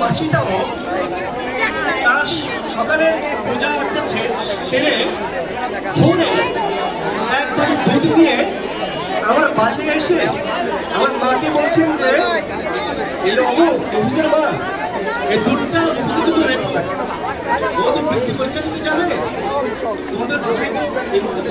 বাসিটাও তার সকালে পূজা অর্চা সেরে ফোনে একবারে দুধ দিয়ে আমার বাসে এসে আমার মাকে বলছেন যে এলো অমুক অভিজের মা এই দুধটা মুখে তো রেখে ও তো বৃত্তি পরীক্ষা দিতে যাবে? তোমাদের বাসায় তো এই মুহূর্তে